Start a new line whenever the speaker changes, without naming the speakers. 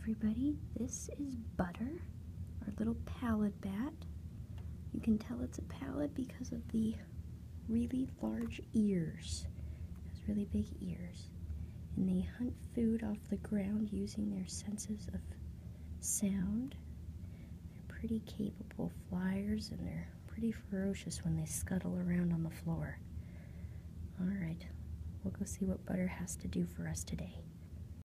everybody. This is Butter, our little pallid bat. You can tell it's a pallid because of the really large ears. It has really big ears. And they hunt food off the ground using their senses of sound. They're pretty capable flyers and they're pretty ferocious when they scuttle around on the floor. Alright, we'll go see what Butter has to do for us today.